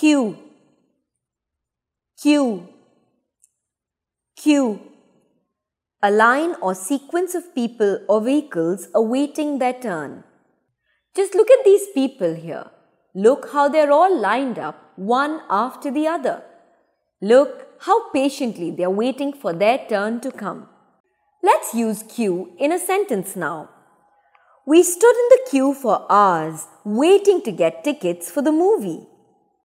Queue. Queue. Queue. A line or sequence of people or vehicles awaiting their turn. Just look at these people here. Look how they're all lined up, one after the other. Look how patiently they're waiting for their turn to come. Let's use queue in a sentence now. We stood in the queue for hours waiting to get tickets for the movie.